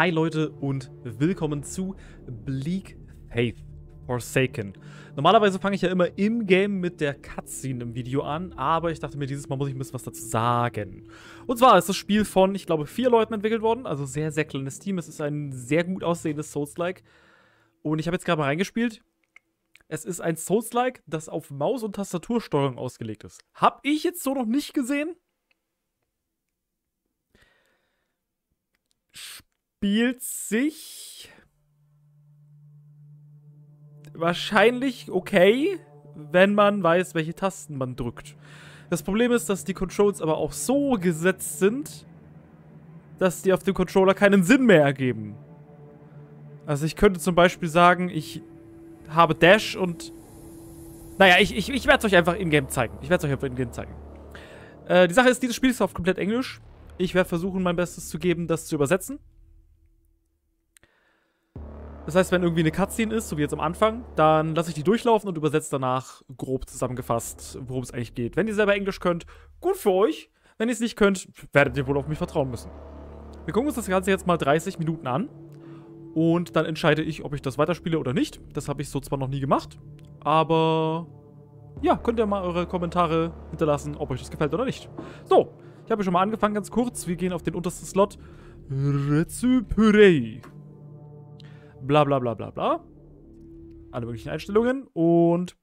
Hi Leute und willkommen zu Bleak Faith Forsaken. Normalerweise fange ich ja immer im Game mit der Cutscene im Video an, aber ich dachte mir, dieses Mal muss ich ein bisschen was dazu sagen. Und zwar ist das Spiel von, ich glaube, vier Leuten entwickelt worden, also sehr, sehr kleines Team. Es ist ein sehr gut aussehendes Souls-like. Und ich habe jetzt gerade mal reingespielt. Es ist ein Souls-like, das auf Maus- und Tastatursteuerung ausgelegt ist. Hab ich jetzt so noch nicht gesehen. Spielt sich wahrscheinlich okay, wenn man weiß, welche Tasten man drückt. Das Problem ist, dass die Controls aber auch so gesetzt sind, dass die auf dem Controller keinen Sinn mehr ergeben. Also ich könnte zum Beispiel sagen, ich habe Dash und... Naja, ich, ich, ich werde es euch einfach in-game zeigen. Ich werde es euch einfach in-game zeigen. Äh, die Sache ist, dieses Spiel ist auf komplett Englisch. Ich werde versuchen, mein Bestes zu geben, das zu übersetzen. Das heißt, wenn irgendwie eine Cutscene ist, so wie jetzt am Anfang, dann lasse ich die durchlaufen und übersetze danach grob zusammengefasst, worum es eigentlich geht. Wenn ihr selber Englisch könnt, gut für euch. Wenn ihr es nicht könnt, werdet ihr wohl auf mich vertrauen müssen. Wir gucken uns das Ganze jetzt mal 30 Minuten an. Und dann entscheide ich, ob ich das weiterspiele oder nicht. Das habe ich so zwar noch nie gemacht, aber ja, könnt ihr mal eure Kommentare hinterlassen, ob euch das gefällt oder nicht. So, ich habe schon mal angefangen, ganz kurz. Wir gehen auf den untersten Slot. Rezypyrei. Bla bla bla bla bla. Alle möglichen Einstellungen und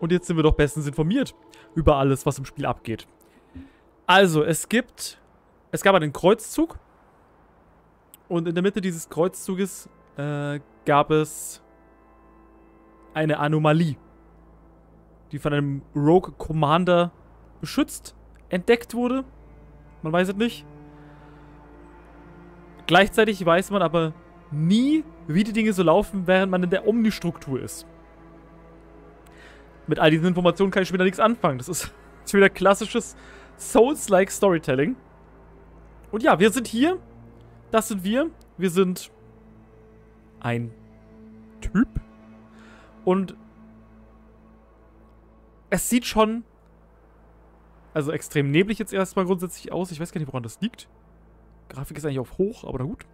Und jetzt sind wir doch bestens informiert über alles, was im Spiel abgeht. Also, es gibt... Es gab einen Kreuzzug. Und in der Mitte dieses Kreuzzuges äh, gab es eine Anomalie, die von einem Rogue Commander beschützt, entdeckt wurde. Man weiß es nicht. Gleichzeitig weiß man aber nie, wie die Dinge so laufen, während man in der Omni-Struktur ist. Mit all diesen Informationen kann ich schon wieder nichts anfangen. Das ist schon wieder klassisches Souls-like Storytelling. Und ja, wir sind hier. Das sind wir. Wir sind ein Typ. Und es sieht schon also extrem neblig jetzt erstmal grundsätzlich aus. Ich weiß gar nicht, woran das liegt. Grafik ist eigentlich auf hoch, aber na gut.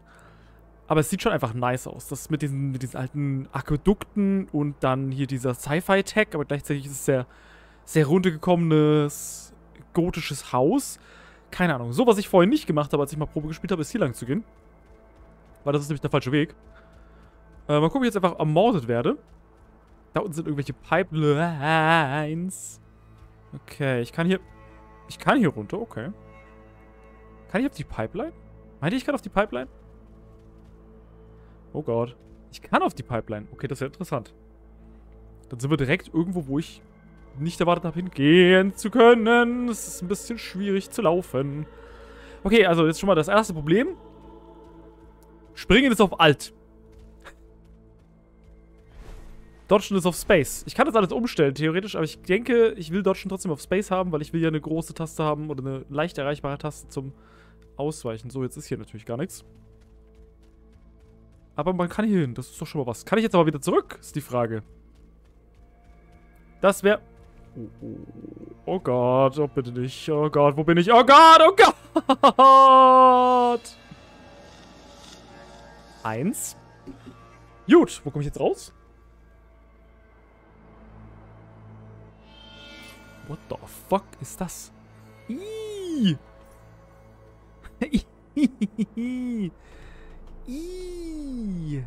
Aber es sieht schon einfach nice aus. Das mit diesen, mit diesen alten Aquädukten und dann hier dieser Sci-Fi-Tech, aber gleichzeitig ist es sehr, sehr runtergekommenes gotisches Haus. Keine Ahnung. So, was ich vorhin nicht gemacht habe, als ich mal Probe gespielt habe, ist hier lang zu gehen. Weil das ist nämlich der falsche Weg. Äh, mal gucken, ob ich jetzt einfach ermordet werde. Da unten sind irgendwelche Pipelines. Okay, ich kann hier... Ich kann hier runter, okay. Kann ich auf die Pipeline? Meinte ich, kann auf die Pipeline? Oh Gott. Ich kann auf die Pipeline. Okay, das ist ja interessant. Dann sind wir direkt irgendwo, wo ich nicht erwartet habe, hingehen zu können. Es ist ein bisschen schwierig zu laufen. Okay, also jetzt schon mal das erste Problem. Springen ist auf Alt. Dodgen ist auf Space. Ich kann das alles umstellen, theoretisch, aber ich denke, ich will Dodgen trotzdem auf Space haben, weil ich will ja eine große Taste haben oder eine leicht erreichbare Taste zum Ausweichen. So, jetzt ist hier natürlich gar nichts. Aber man kann hier hin, das ist doch schon mal was. Kann ich jetzt aber wieder zurück, ist die Frage. Das wäre... Oh, oh, oh Gott, oh bitte nicht. Oh Gott, wo bin ich? Oh Gott, oh Gott! Eins. Gut, wo komme ich jetzt raus? What the fuck ist das? Ih! Ih!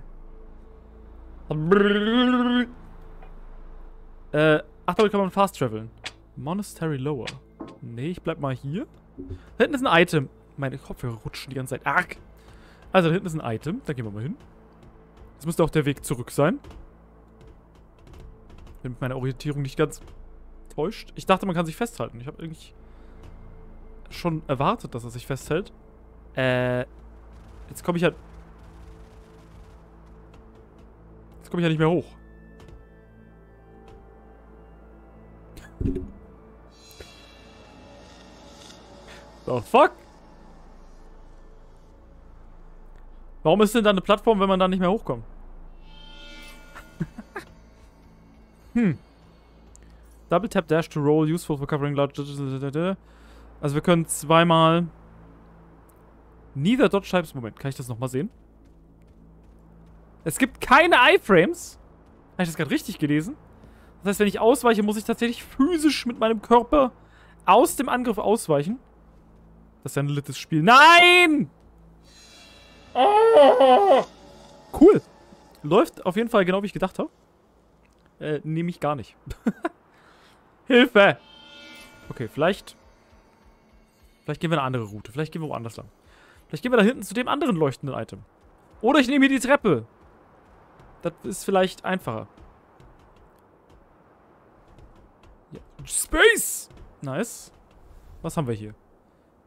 Äh, ach, damit kann man fast traveln. Monastery Lower. Nee, ich bleib mal hier. Da hinten ist ein Item. Meine Kopfhörer rutschen die ganze Zeit. Arg! Also, da hinten ist ein Item. Da gehen wir mal hin. Das müsste auch der Weg zurück sein. Wenn mit Orientierung nicht ganz täuscht. Ich dachte, man kann sich festhalten. Ich habe irgendwie schon erwartet, dass er sich festhält. Äh, jetzt komme ich halt... Jetzt komme ich ja nicht mehr hoch. The fuck? Warum ist denn da eine Plattform, wenn man da nicht mehr hochkommt? hm. Double Tap Dash to roll, useful for covering large... Also wir können zweimal... Neither Dodge Types... Moment, kann ich das nochmal sehen? Es gibt keine Iframes. Habe ich das gerade richtig gelesen? Das heißt, wenn ich ausweiche, muss ich tatsächlich physisch mit meinem Körper aus dem Angriff ausweichen. Das ist ja ein littes Spiel. Nein! Oh! Cool. Läuft auf jeden Fall genau, wie ich gedacht habe. Äh, nehme ich gar nicht. Hilfe! Okay, vielleicht... Vielleicht gehen wir eine andere Route. Vielleicht gehen wir woanders lang. Vielleicht gehen wir da hinten zu dem anderen leuchtenden Item. Oder ich nehme hier die Treppe. Das ist vielleicht einfacher. Ja. Space! Nice. Was haben wir hier?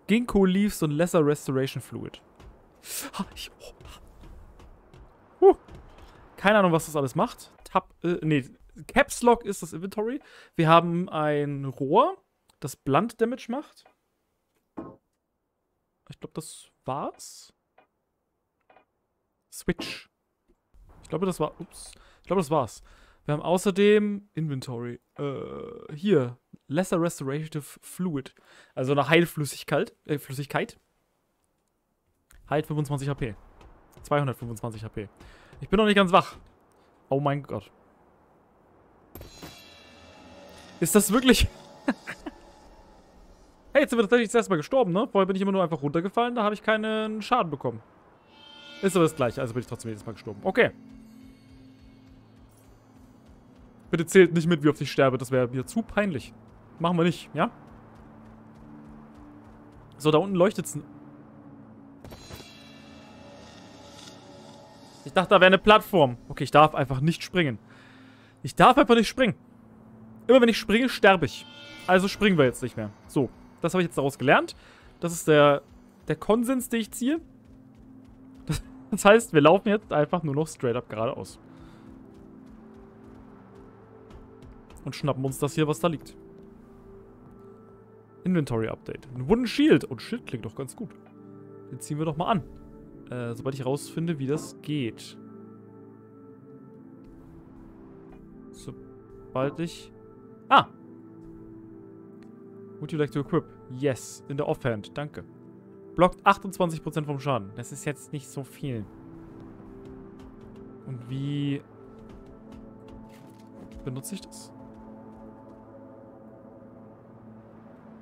Ginkgo Leaves und Lesser Restoration Fluid. Ha, ich, oh. uh. Keine Ahnung, was das alles macht. Tab, äh, nee, Caps Lock ist das Inventory. Wir haben ein Rohr, das Blunt Damage macht. Ich glaube, das war's. Switch. Ich glaube, das war. Ups. Ich glaube, das war's. Wir haben außerdem Inventory. Äh, hier. Lesser Restorative Fluid. Also eine Heilflüssigkeit. Äh, Flüssigkeit. Halt 25 HP. 225 HP. Ich bin noch nicht ganz wach. Oh mein Gott. Ist das wirklich... hey, jetzt sind wir tatsächlich das erste Mal gestorben, ne? Vorher bin ich immer nur einfach runtergefallen, da habe ich keinen Schaden bekommen. Ist aber das gleiche, also bin ich trotzdem jedes Mal gestorben. Okay. Bitte zählt nicht mit, wie oft ich sterbe. Das wäre mir zu peinlich. Machen wir nicht, ja? So, da unten leuchtet es. Ich dachte, da wäre eine Plattform. Okay, ich darf einfach nicht springen. Ich darf einfach nicht springen. Immer wenn ich springe, sterbe ich. Also springen wir jetzt nicht mehr. So, das habe ich jetzt daraus gelernt. Das ist der, der Konsens, den ich ziehe. Das, das heißt, wir laufen jetzt einfach nur noch straight up geradeaus. Und schnappen uns das hier, was da liegt. Inventory Update. Ein Wooden Shield. Und oh, Shield klingt doch ganz gut. Den ziehen wir doch mal an. Äh, sobald ich rausfinde, wie das geht. Sobald ich... Ah! Would you like to equip? Yes. In der Offhand. Danke. Blockt 28% vom Schaden. Das ist jetzt nicht so viel. Und wie benutze ich das?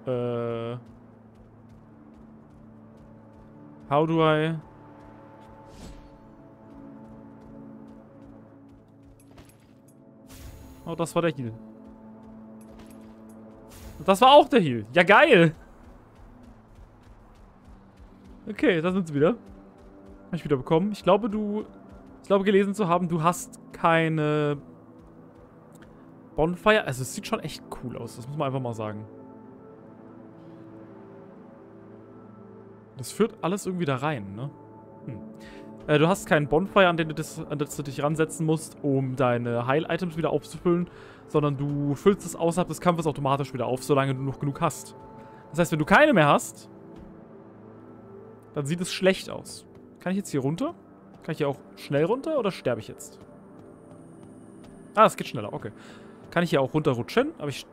Äh. How do I... Oh, das war der Heal. Das war auch der Heal. Ja, geil. Okay, da sind sie wieder. Habe ich wieder bekommen. Ich glaube, du... Ich glaube, gelesen zu haben, du hast keine... Bonfire. Also, es sieht schon echt cool aus. Das muss man einfach mal sagen. Das führt alles irgendwie da rein, ne? Hm. Äh, du hast keinen Bonfire, an den du, das, an das du dich ransetzen musst, um deine Heil-Items wieder aufzufüllen, sondern du füllst es außerhalb des Kampfes automatisch wieder auf, solange du noch genug hast. Das heißt, wenn du keine mehr hast, dann sieht es schlecht aus. Kann ich jetzt hier runter? Kann ich hier auch schnell runter oder sterbe ich jetzt? Ah, es geht schneller, okay. Kann ich hier auch runterrutschen? Aber ich...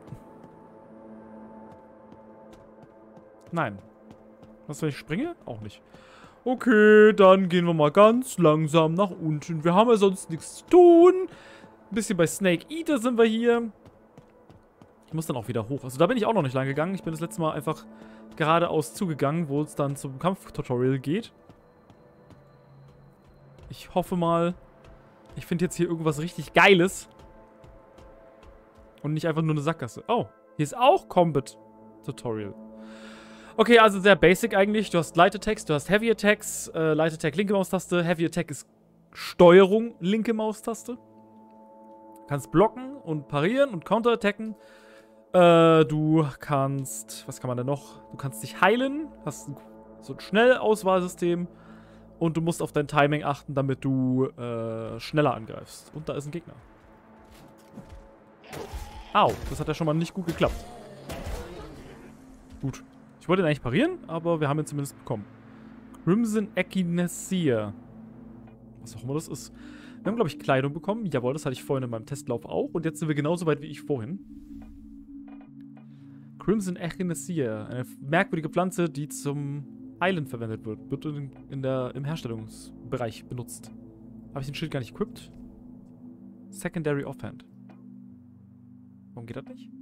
Nein. Was, wenn ich springe? Auch nicht. Okay, dann gehen wir mal ganz langsam nach unten. Wir haben ja sonst nichts zu tun. Ein bisschen bei Snake Eater sind wir hier. Ich muss dann auch wieder hoch. Also da bin ich auch noch nicht lang gegangen. Ich bin das letzte Mal einfach geradeaus zugegangen, wo es dann zum Kampftutorial geht. Ich hoffe mal, ich finde jetzt hier irgendwas richtig Geiles. Und nicht einfach nur eine Sackgasse. Oh, hier ist auch Combat Tutorial. Okay, also sehr basic eigentlich. Du hast Light Attacks, du hast Heavy Attacks. Äh, Light Attack linke Maustaste. Heavy Attack ist Steuerung linke Maustaste. Du kannst blocken und parieren und counterattacken. Äh, du kannst, was kann man denn noch? Du kannst dich heilen, hast ein, so ein Schnellauswahlsystem und du musst auf dein Timing achten, damit du äh, schneller angreifst. Und da ist ein Gegner. Au, das hat ja schon mal nicht gut geklappt. Gut. Ich wollte ihn eigentlich parieren, aber wir haben ihn zumindest bekommen. Crimson Echinacea. Was auch immer das ist. Wir haben, glaube ich, Kleidung bekommen. Jawohl, das hatte ich vorhin in meinem Testlauf auch. Und jetzt sind wir genauso weit wie ich vorhin. Crimson Echinacea. Eine merkwürdige Pflanze, die zum Heilen verwendet wird. Wird in, in der, im Herstellungsbereich benutzt. Habe ich den Schild gar nicht equipped? Secondary Offhand. Warum geht das nicht?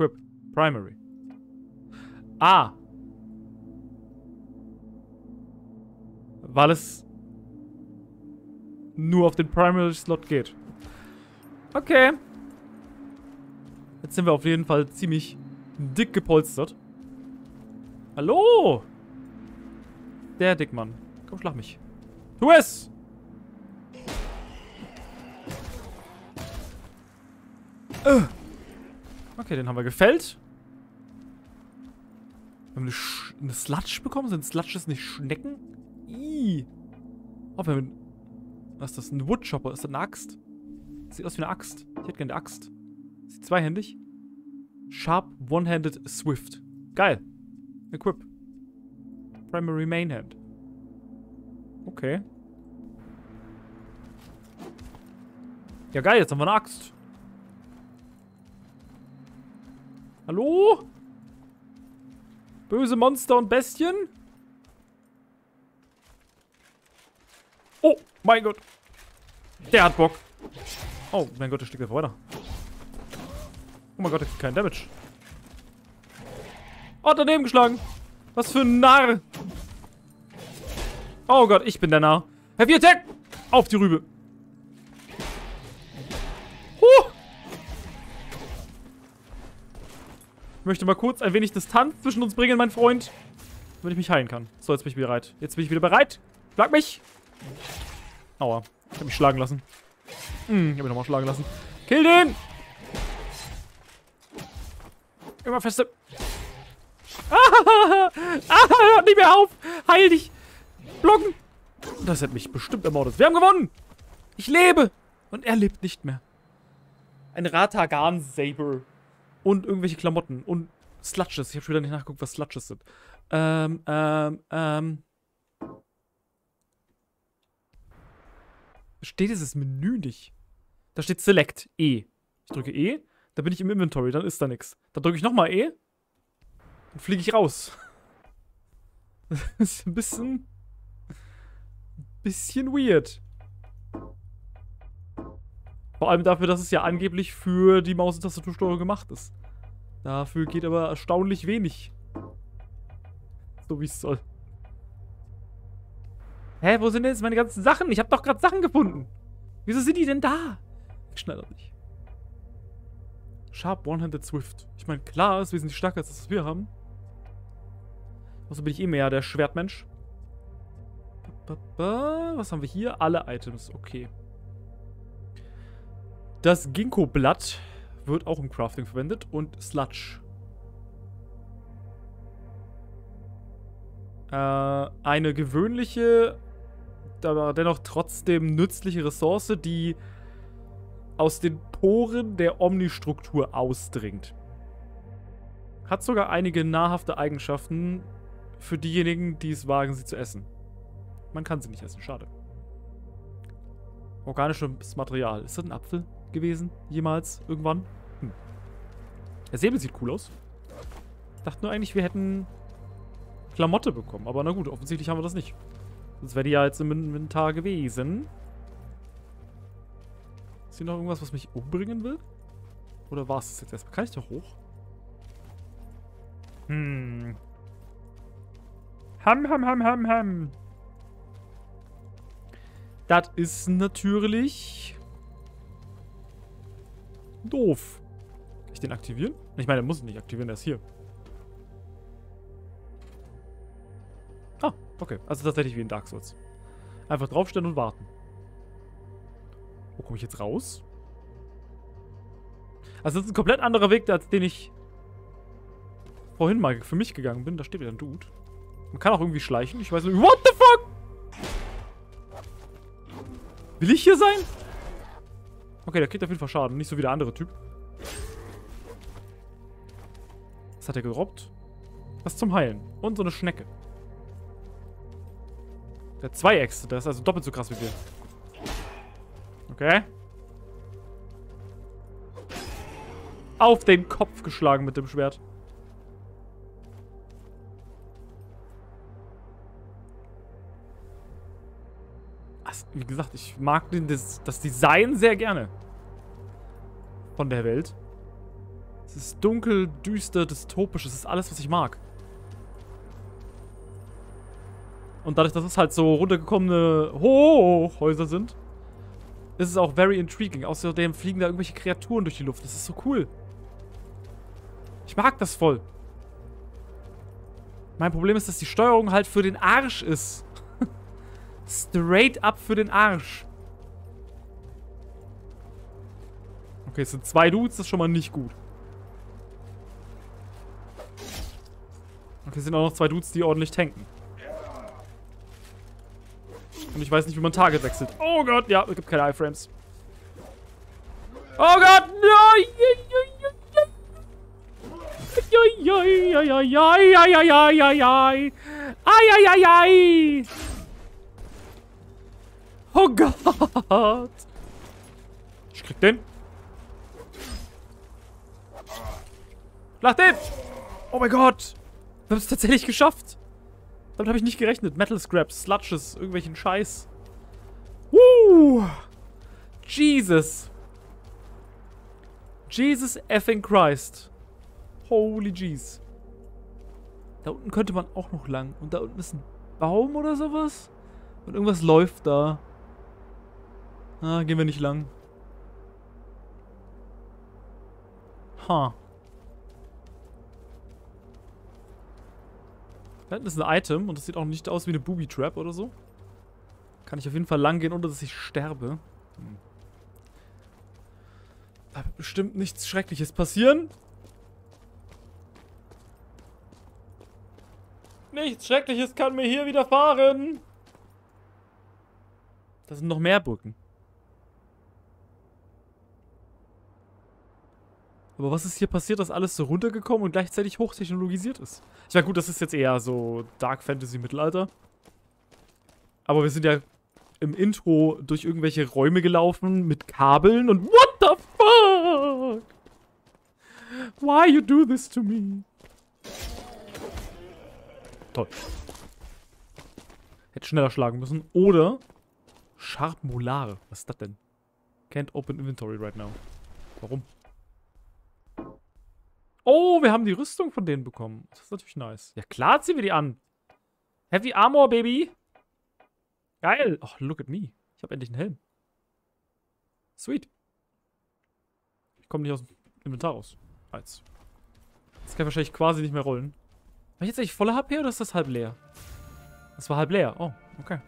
Equip. Primary. Ah. Weil es nur auf den Primary Slot geht. Okay. Jetzt sind wir auf jeden Fall ziemlich dick gepolstert. Hallo? Der Dickmann. Komm, schlag mich. Tu es! Uh. Okay, den haben wir gefällt. Wir haben eine, Sch eine Sludge bekommen. Sind Sludges nicht Schnecken? Ih. Oh, wir haben... Was ist das? Ein Woodchopper. Ist das eine Axt? Sieht aus wie eine Axt. Ich hätte gerne eine Axt. Ist zweihändig? Sharp One-Handed Swift. Geil. Equip. Primary Main Hand. Okay. Ja geil, jetzt haben wir eine Axt. Hallo? Böse Monster und Bestien? Oh, mein Gott. Der hat Bock. Oh, mein Gott, der steckt einfach weiter. Oh mein Gott, der kriegt keinen Damage. Oh, daneben geschlagen. Was für ein Narr. Oh Gott, ich bin der Narr. Heavy Attack! Auf die Rübe. Möchte mal kurz ein wenig Distanz zwischen uns bringen, mein Freund. Damit ich mich heilen kann. So, jetzt bin ich wieder bereit. Jetzt bin ich wieder bereit. Schlag mich! Aua. Ich hab mich schlagen lassen. Hm, ich hab mich nochmal schlagen lassen. Kill den! Immer feste. Ah, ah, hört nicht mehr auf! Heil dich! Blocken! Das hätte mich bestimmt ermordet. Wir haben gewonnen! Ich lebe! Und er lebt nicht mehr. Ein Ratagan-Saber. Und irgendwelche Klamotten. Und Slutches. Ich habe schon wieder nicht nachgeguckt, was Slutches sind. Ähm, ähm, ähm. Steht dieses Menü nicht? Da steht Select. E. Ich drücke E. Da bin ich im Inventory. Dann ist da nichts. Dann drücke ich nochmal E. Dann fliege ich raus. Das ist ein bisschen... Bisschen weird. Vor allem dafür, dass es ja angeblich für die Maus- und Tastatursteuerung gemacht ist. Dafür geht aber erstaunlich wenig. So wie es soll. Hä, wo sind denn jetzt meine ganzen Sachen? Ich habe doch gerade Sachen gefunden. Wieso sind die denn da? Schneller nicht. Sharp One-Handed Swift. Ich meine, klar, ist wesentlich stärker als das, was wir haben. Also bin ich eh mehr der Schwertmensch. Was haben wir hier? Alle Items. Okay. Das Ginkgo-Blatt wird auch im Crafting verwendet und Sludge. Äh, eine gewöhnliche, aber dennoch trotzdem nützliche Ressource, die aus den Poren der Omni-Struktur ausdringt. Hat sogar einige nahrhafte Eigenschaften für diejenigen, die es wagen, sie zu essen. Man kann sie nicht essen, schade. Organisches Material. Ist das ein Apfel? Gewesen, jemals, irgendwann. Hm. Der Säbel sieht cool aus. Ich dachte nur eigentlich, wir hätten Klamotte bekommen. Aber na gut, offensichtlich haben wir das nicht. Sonst wäre die ja jetzt im Inventar gewesen. Ist hier noch irgendwas, was mich umbringen will? Oder war es das jetzt erstmal? Kann ich da hoch? Hm. Ham, ham, ham, ham, ham. Das ist natürlich Doof. Kann ich den aktivieren? Ich meine, er muss ihn nicht aktivieren, er ist hier. Ah, okay. Also tatsächlich wie in Dark Souls. Einfach draufstellen und warten. Wo komme ich jetzt raus? Also das ist ein komplett anderer Weg, als den ich vorhin mal für mich gegangen bin. Da steht wieder ein Dude. Man kann auch irgendwie schleichen. Ich weiß nicht. What the fuck? Will ich hier sein? Okay, der kriegt auf jeden Fall Schaden. Nicht so wie der andere Typ. Was hat er gerobbt? Was zum Heilen. Und so eine Schnecke. Der hat zwei Äxte. Der ist also doppelt so krass wie wir. Okay. Auf den Kopf geschlagen mit dem Schwert. Wie gesagt, ich mag das, das Design sehr gerne. Von der Welt. Es ist dunkel, düster, dystopisch. Es ist alles, was ich mag. Und dadurch, dass es halt so runtergekommene Hochhäuser sind, ist es auch very intriguing. Außerdem fliegen da irgendwelche Kreaturen durch die Luft. Das ist so cool. Ich mag das voll. Mein Problem ist, dass die Steuerung halt für den Arsch ist. Straight up für den Arsch. Okay, es sind zwei Dudes, das ist schon mal nicht gut. Okay, es sind auch noch zwei Dudes, die ordentlich tanken. Und ich weiß nicht, wie man Target wechselt. Oh Gott, ja, es gibt keine Iframes. Oh Gott! Nein! Eieieiei! Oh Gott. Ich krieg den. Lach den! Oh mein Gott. Wir haben es tatsächlich geschafft. Damit habe ich nicht gerechnet. Metal Scraps, Sludges, irgendwelchen Scheiß. Woo! Jesus. Jesus effing Christ. Holy jeez. Da unten könnte man auch noch lang. Und da unten ist ein Baum oder sowas. Und irgendwas läuft da. Ah, gehen wir nicht lang. Ha. Da hinten ist ein Item und das sieht auch nicht aus wie eine Booby Trap oder so. Kann ich auf jeden Fall lang gehen, ohne dass ich sterbe. Hm. Da wird bestimmt nichts Schreckliches passieren. Nichts Schreckliches kann mir hier widerfahren. Da sind noch mehr Brücken. Aber was ist hier passiert, dass alles so runtergekommen und gleichzeitig hochtechnologisiert ist? Ich meine, gut, das ist jetzt eher so Dark Fantasy Mittelalter. Aber wir sind ja im Intro durch irgendwelche Räume gelaufen mit Kabeln und what the fuck? Why you do this to me? Toll. Hätte schneller schlagen müssen. Oder Sharp Molare. Was ist das denn? Can't open inventory right now. Warum? Oh, wir haben die Rüstung von denen bekommen. Das ist natürlich nice. Ja, klar ziehen wir die an. Heavy Armor, Baby. Geil. Oh, look at me. Ich habe endlich einen Helm. Sweet. Ich komme nicht aus dem Inventar raus. Eins. Das kann ich wahrscheinlich quasi nicht mehr rollen. War ich jetzt eigentlich voller HP oder ist das halb leer? Das war halb leer. Oh, okay.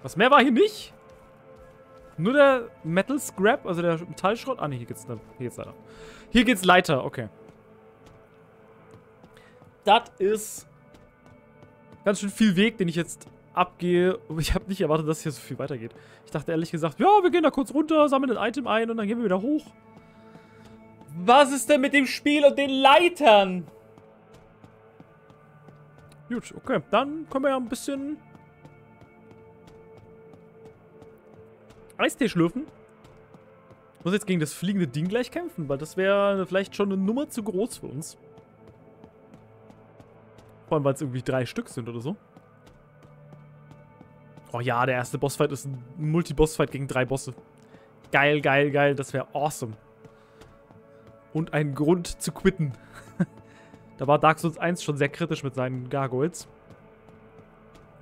Was mehr war hier nicht? Nur der Metal Scrap, also der Metallschrott. Ah, ne, hier geht's, hier geht's leider. Hier geht's Leiter, okay. Das ist ganz schön viel Weg, den ich jetzt abgehe. Ich habe nicht erwartet, dass hier so viel weitergeht. Ich dachte ehrlich gesagt, ja, wir gehen da kurz runter, sammeln ein Item ein und dann gehen wir wieder hoch. Was ist denn mit dem Spiel und den Leitern? Gut, okay. Dann können wir ja ein bisschen Eistee schlürfen. Ich muss jetzt gegen das fliegende Ding gleich kämpfen, weil das wäre vielleicht schon eine Nummer zu groß für uns. Vor allem, weil es irgendwie drei Stück sind oder so. Oh ja, der erste Bossfight ist ein Multi-Bossfight gegen drei Bosse. Geil, geil, geil. Das wäre awesome. Und ein Grund zu quitten. da war Dark Souls 1 schon sehr kritisch mit seinen Gargoyles.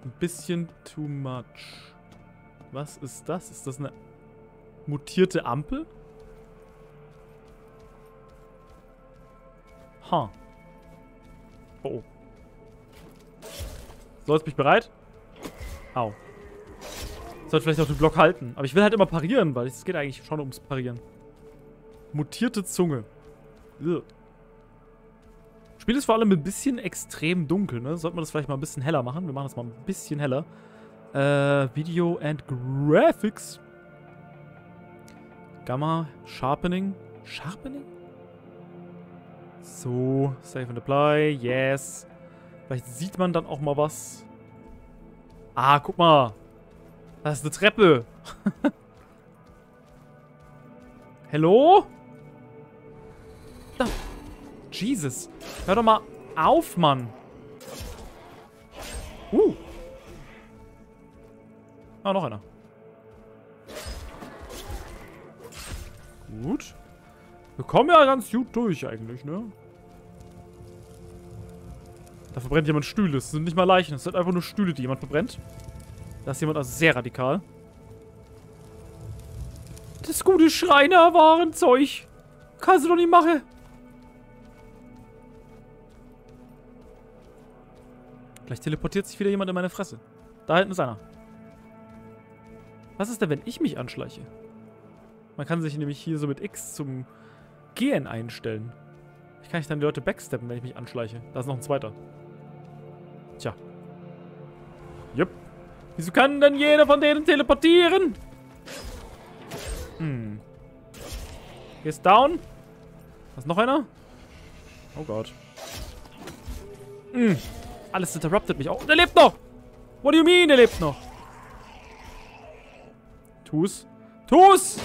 Ein bisschen too much. Was ist das? Ist das eine mutierte Ampel? Ha. Huh. Oh. So, jetzt bin ich bereit. Au. Sollte vielleicht auch den Block halten. Aber ich will halt immer parieren, weil es geht eigentlich schon ums Parieren. Mutierte Zunge. Ugh. Spiel ist vor allem ein bisschen extrem dunkel, ne? Sollten wir das vielleicht mal ein bisschen heller machen? Wir machen das mal ein bisschen heller. Äh, Video and Graphics. Gamma, Sharpening. Sharpening? So, Save and Apply, yes. Vielleicht sieht man dann auch mal was. Ah, guck mal. Das ist eine Treppe. Hello? Da. Jesus. Hör doch mal auf, Mann. Ah, noch einer. Gut. Wir kommen ja ganz gut durch eigentlich, ne? Da verbrennt jemand Stühle. Es sind nicht mal Leichen. Es sind einfach nur Stühle, die jemand verbrennt. Da ist jemand also sehr radikal. Das gute Schreinerwarenzeug. Kannst du doch nicht machen. Vielleicht teleportiert sich wieder jemand in meine Fresse. Da hinten ist einer. Was ist denn, wenn ich mich anschleiche? Man kann sich nämlich hier so mit X zum Gehen einstellen. Wie kann ich dann die Leute backsteppen, wenn ich mich anschleiche? Da ist noch ein zweiter. Tja. Jupp. Wieso kann denn jeder von denen teleportieren? Hm. Hier ist down. Da ist noch einer. Oh Gott. Hm. Alles interruptet mich. Oh, der lebt noch. What do you mean, der lebt noch? Tu's. Tu's!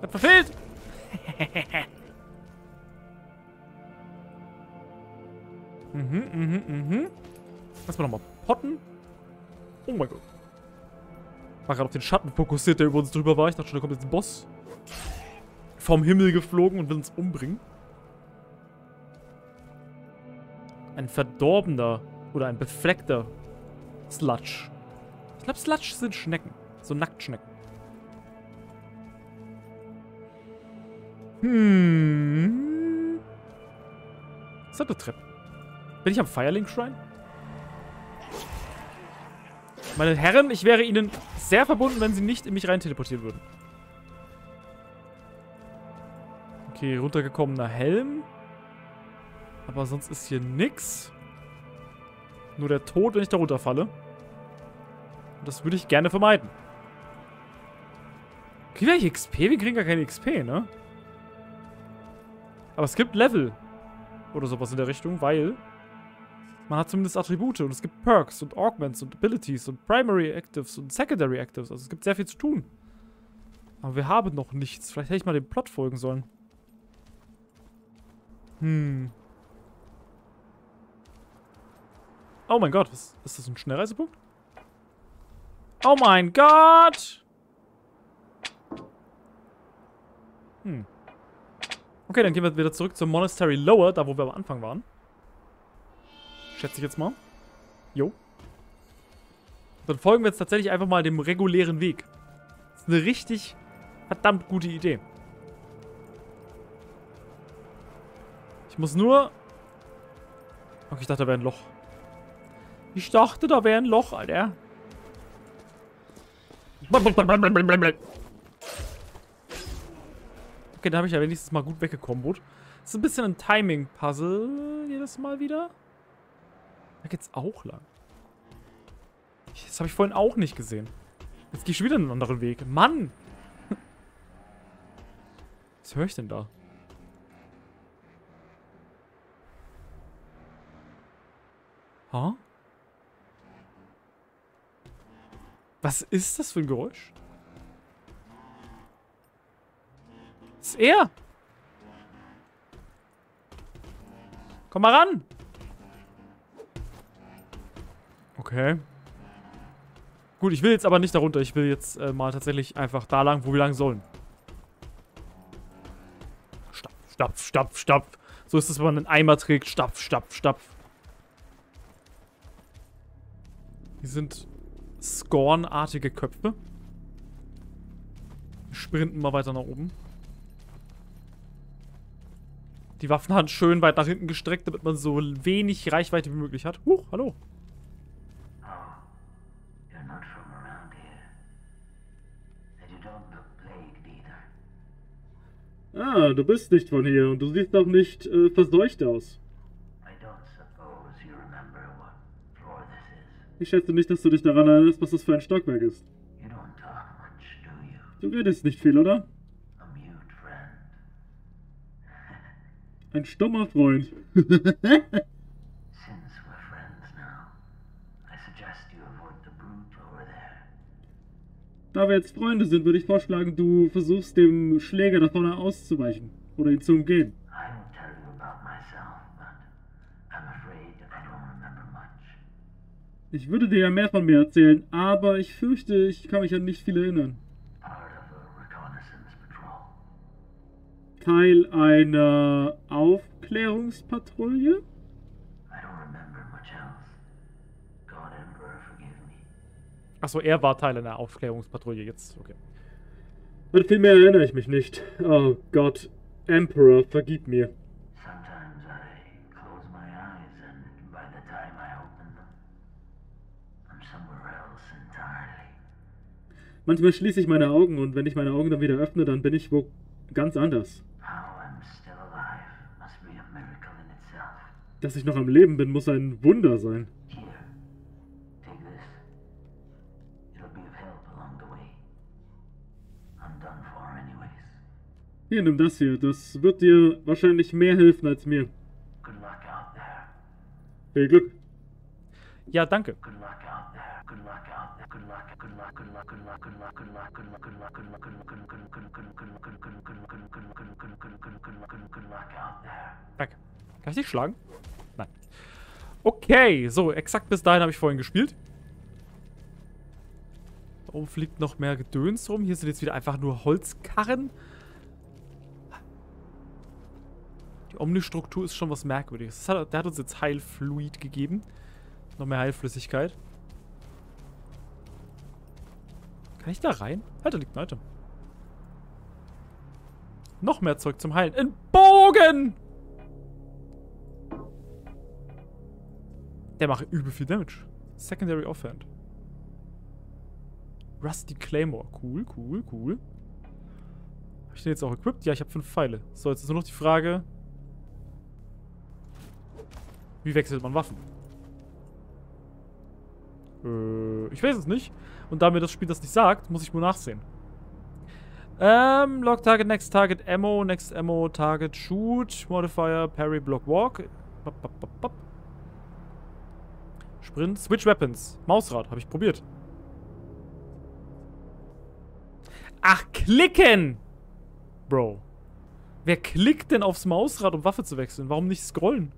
Hat verfehlt! mhm, mhm, mhm. Lass mal nochmal potten. Oh mein Gott. War gerade auf den Schatten fokussiert, der über uns drüber war. Ich dachte schon, da kommt jetzt ein Boss. Vom Himmel geflogen und will uns umbringen. Ein verdorbener oder ein befleckter Sludge glaube, Sludge sind Schnecken. So Nacktschnecken. Hm. Was hat eine Treppe? Bin ich am Firelink Shrine? Meine Herren, ich wäre Ihnen sehr verbunden, wenn Sie nicht in mich rein teleportieren würden. Okay, runtergekommener Helm. Aber sonst ist hier nix. Nur der Tod, wenn ich da runterfalle. Das würde ich gerne vermeiden. Kriegen wir eigentlich XP? Wir kriegen gar keine XP, ne? Aber es gibt Level. Oder sowas in der Richtung, weil man hat zumindest Attribute und es gibt Perks und Augments und Abilities und Primary Actives und Secondary Actives. Also es gibt sehr viel zu tun. Aber wir haben noch nichts. Vielleicht hätte ich mal dem Plot folgen sollen. Hm. Oh mein Gott, was, ist das ein Schnellreisepunkt? Oh mein Gott! Hm. Okay, dann gehen wir wieder zurück zum Monastery Lower, da wo wir am Anfang waren. Schätze ich jetzt mal. Jo. Dann folgen wir jetzt tatsächlich einfach mal dem regulären Weg. Das ist eine richtig verdammt gute Idee. Ich muss nur... Okay, ich dachte, da wäre ein Loch. Ich dachte, da wäre ein Loch, Alter. Okay, da habe ich ja wenigstens mal gut weggekombot. Ist ein bisschen ein Timing-Puzzle jedes Mal wieder. Da geht's auch lang. Das habe ich vorhin auch nicht gesehen. Jetzt gehe ich wieder einen anderen Weg. Mann! Was höre ich denn da? Ha? Was ist das für ein Geräusch? Das ist er! Komm mal ran! Okay. Gut, ich will jetzt aber nicht darunter. Ich will jetzt äh, mal tatsächlich einfach da lang, wo wir lang sollen. Stapf, stapf, stapf, stapf. So ist es, wenn man einen Eimer trägt. Stapf, stapf, stapf. Hier sind Scorn-artige Köpfe. Sprinten mal weiter nach oben. Die Waffenhand schön weit nach hinten gestreckt, damit man so wenig Reichweite wie möglich hat. Huch, hallo. Ah, du bist nicht von hier und du siehst auch nicht äh, verseucht aus. Ich schätze nicht, dass du dich daran erinnerst, was das für ein Stockwerk ist. Du redest nicht viel, oder? Ein stummer Freund. Da wir jetzt Freunde sind, würde ich vorschlagen, du versuchst dem Schläger da vorne auszuweichen oder ihn zu umgehen. Ich würde dir ja mehr von mir erzählen, aber ich fürchte, ich kann mich an nicht viel erinnern. Teil einer Aufklärungspatrouille? Achso, er war Teil einer Aufklärungspatrouille jetzt. Okay. An viel mehr erinnere ich mich nicht. Oh Gott, Emperor, vergib mir. Manchmal schließe ich meine Augen und wenn ich meine Augen dann wieder öffne, dann bin ich wo ganz anders. Dass ich noch am Leben bin, muss ein Wunder sein. Hier, nimm das hier. Das wird dir wahrscheinlich mehr helfen als mir. Viel Glück. Ja, danke. Danke. Kann ich dich schlagen? Nein. Okay, so, exakt bis dahin habe ich vorhin gespielt. Da oben fliegt noch mehr Gedöns rum. Hier sind jetzt wieder einfach nur Holzkarren. Die Omnistruktur ist schon was Merkwürdiges. Hat, der hat uns jetzt Heilfluid gegeben. Noch mehr Heilflüssigkeit. Kann ich da rein? Alter, liegt ein Item. Noch mehr Zeug zum Heilen. Ein Bogen! Der macht übel viel Damage. Secondary Offhand. Rusty Claymore. Cool, cool, cool. Habe ich den jetzt auch equipped? Ja, ich habe fünf Pfeile. So, jetzt ist nur noch die Frage... Wie wechselt man Waffen? Äh, ich weiß es nicht. Und da mir das Spiel das nicht sagt, muss ich nur nachsehen. Ähm, Lock Target, Next Target, Ammo, Next Ammo, Target, Shoot, Modifier, Parry, Block, Walk. Bop, bop, bop, bop. Sprint, Switch Weapons. Mausrad, habe ich probiert. Ach, klicken! Bro. Wer klickt denn aufs Mausrad, um Waffe zu wechseln? Warum nicht scrollen?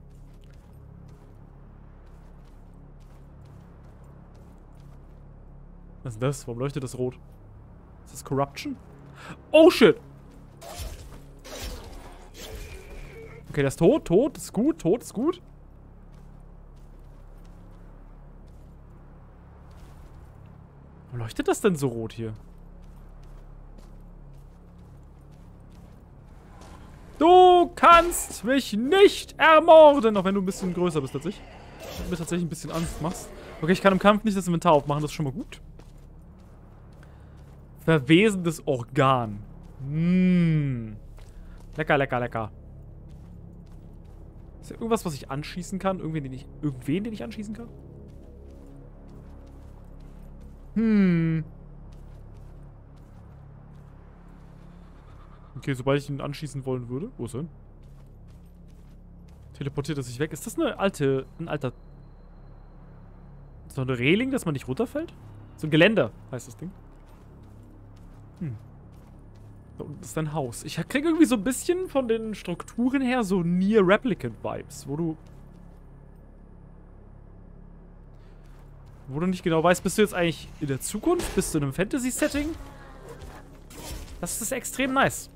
Was ist das? Warum leuchtet das rot? Ist das Corruption? Oh, shit! Okay, der ist tot, tot, ist gut, tot, ist gut. Warum leuchtet das denn so rot hier? Du kannst mich nicht ermorden, auch wenn du ein bisschen größer bist tatsächlich. Und mir tatsächlich ein bisschen Angst machst. Okay, ich kann im Kampf nicht das Inventar aufmachen, das ist schon mal gut. Verwesendes Organ. Mmh. Lecker, lecker, lecker. Ist da irgendwas, was ich anschießen kann? Irgendwen, den ich, irgendwen, den ich anschießen kann? Hm. Okay, sobald ich ihn anschießen wollen würde. Wo ist er? Teleportiert er sich weg. Ist das eine alte, ein alter... So eine Reling, dass man nicht runterfällt? So ein Geländer heißt das Ding. Hm. Da unten ist ein Haus. Ich kriege irgendwie so ein bisschen von den Strukturen her so Near Replicant Vibes, wo du... Wo du nicht genau weißt, bist du jetzt eigentlich in der Zukunft? Bist du in einem Fantasy-Setting? Das ist extrem nice.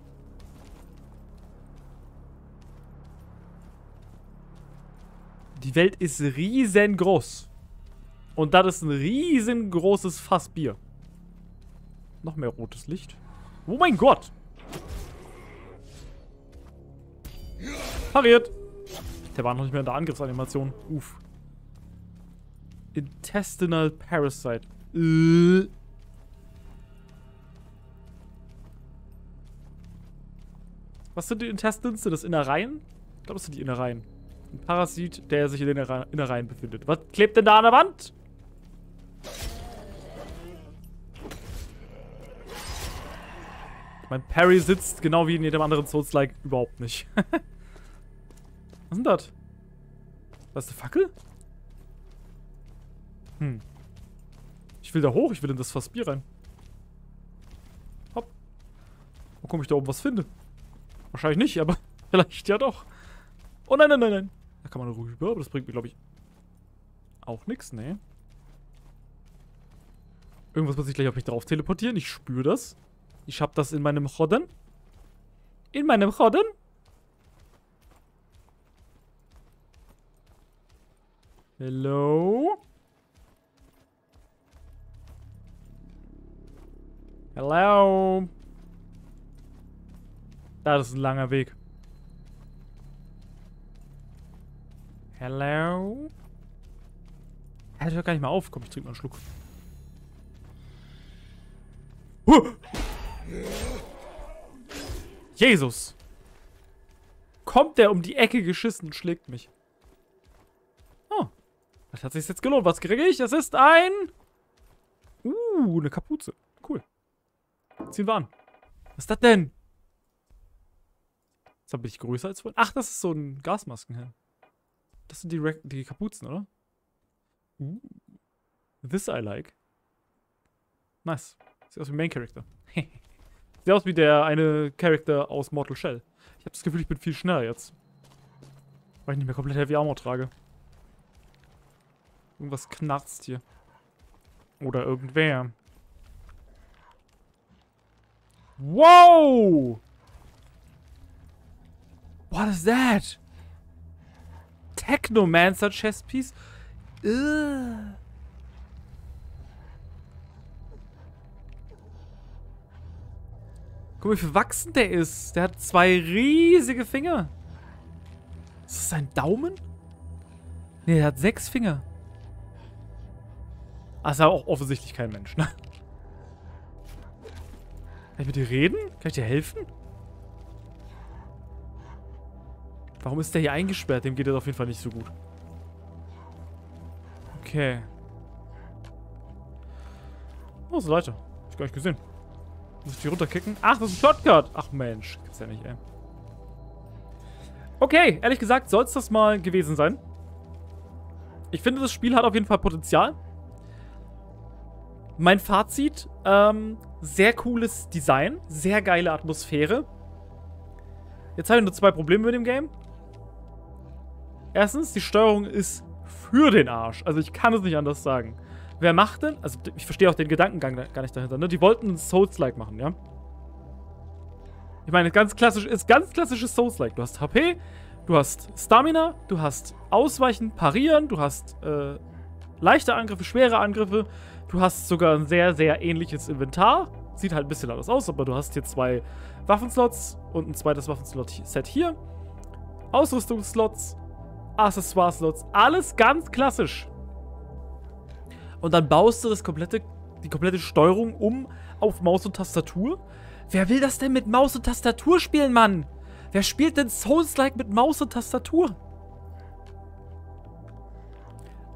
Die Welt ist riesengroß. Und das ist ein riesengroßes Fass Bier. Noch mehr rotes Licht. Oh mein Gott! Pariert! Der war noch nicht mehr in der Angriffsanimation. Uff. Intestinal Parasite. Äh. Was sind die Intestines? Sind das Innereien? Ich glaube, das sind die Innereien. Ein Parasit, der sich in den Innereien befindet. Was klebt denn da an der Wand? Mein Parry sitzt genau wie in jedem anderen Souls-like überhaupt nicht. Was ist denn das? Was ist eine Fackel? Hm. Ich will da hoch, ich will in das Fass Bier rein. Hopp. Wo komme ich da oben was finde? Wahrscheinlich nicht, aber vielleicht ja doch. Oh nein, nein, nein, nein. Da kann man rüber, aber das bringt mir, glaube ich, auch nichts, ne? Irgendwas muss ich gleich auf mich drauf teleportieren. Ich spüre das. Ich hab das in meinem Chodden. In meinem Chodden. Hello? Hello? Das ist ein langer Weg. Hello? Hört gar nicht mehr auf. Komm, ich trinke mal einen Schluck. Jesus. Kommt der um die Ecke geschissen und schlägt mich. Oh. Das hat sich jetzt gelohnt. Was kriege ich? Das ist ein... Uh, eine Kapuze. Cool. Ziehen wir an. Was ist das denn? Jetzt bin ich größer als vorhin. Ach, das ist so ein Gasmaskenhelm. Das sind die, Re die Kapuzen, oder? Uh. This I like. Nice. Sieht aus wie Main Character. Sieht aus wie der eine Charakter aus Mortal Shell. Ich habe das Gefühl, ich bin viel schneller jetzt. Weil ich nicht mehr komplett Heavy Armor trage. Irgendwas knarzt hier. Oder irgendwer. Wow! What is that? Technomancer chest piece? Ugh. Guck mal, wie verwachsen der ist. Der hat zwei riesige Finger. Ist das sein Daumen? Ne, der hat sechs Finger. Ah, ist aber auch offensichtlich kein Mensch, ne? Kann ich mit dir reden? Kann ich dir helfen? Warum ist der hier eingesperrt? Dem geht es auf jeden Fall nicht so gut. Okay. Oh, so Leute. Hab ich gar nicht gesehen. Muss ich die runterkicken? Ach, das ist ein Shotcut. Ach Mensch, gibt's ja nicht, ey. Okay, ehrlich gesagt, soll es das mal gewesen sein. Ich finde, das Spiel hat auf jeden Fall Potenzial. Mein Fazit, ähm, sehr cooles Design, sehr geile Atmosphäre. Jetzt habe ich nur zwei Probleme mit dem Game. Erstens, die Steuerung ist für den Arsch. Also ich kann es nicht anders sagen. Wer macht denn? Also ich verstehe auch den Gedankengang gar nicht dahinter. Ne? Die wollten Souls-like machen, ja? Ich meine, ganz klassisch ist ganz klassisches Souls-like. Du hast HP, du hast Stamina, du hast Ausweichen, Parieren, du hast äh, leichte Angriffe, schwere Angriffe. Du hast sogar ein sehr, sehr ähnliches Inventar. Sieht halt ein bisschen anders aus, aber du hast hier zwei Waffenslots und ein zweites Waffenslot-Set hier. Ausrüstungsslots, Accessoire-Slots, alles ganz klassisch. Und dann baust du das komplette, die komplette Steuerung um auf Maus und Tastatur. Wer will das denn mit Maus und Tastatur spielen, Mann? Wer spielt denn Souls-like mit Maus und Tastatur?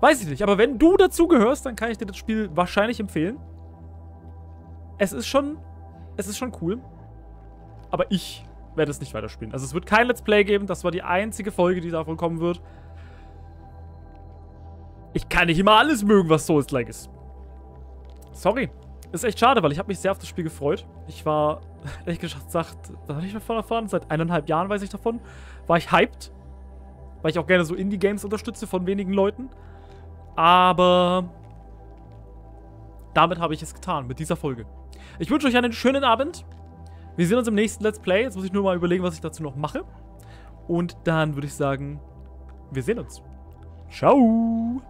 Weiß ich nicht, aber wenn du dazugehörst, dann kann ich dir das Spiel wahrscheinlich empfehlen. Es ist schon, es ist schon cool. Aber ich werde es nicht weiterspielen. Also es wird kein Let's Play geben, das war die einzige Folge, die davon kommen wird. Ich kann nicht immer alles mögen, was Souls-like ist. Sorry. Ist echt schade, weil ich habe mich sehr auf das Spiel gefreut. Ich war, ehrlich gesagt, sagt, da hatte ich davon erfahren, seit eineinhalb Jahren weiß ich davon, war ich hyped. Weil ich auch gerne so Indie-Games unterstütze von wenigen Leuten. Aber damit habe ich es getan, mit dieser Folge. Ich wünsche euch einen schönen Abend. Wir sehen uns im nächsten Let's Play. Jetzt muss ich nur mal überlegen, was ich dazu noch mache. Und dann würde ich sagen, wir sehen uns. Ciao.